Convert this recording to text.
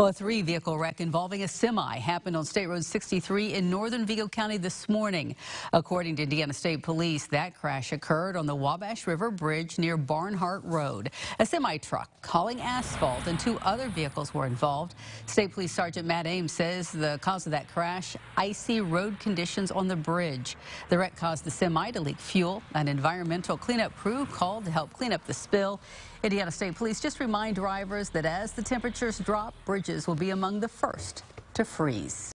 Well, a three vehicle wreck involving a semi happened on State Road 63 in northern Vigo County this morning. According to Indiana State Police, that crash occurred on the Wabash River Bridge near Barnhart Road. A semi truck hauling asphalt and two other vehicles were involved. State Police Sergeant Matt Ames says the cause of that crash, icy road conditions on the bridge. The wreck caused the semi to leak fuel. An environmental cleanup crew called to help clean up the spill. Indiana State Police just remind drivers that as the temperatures drop, bridges will be among the first to freeze.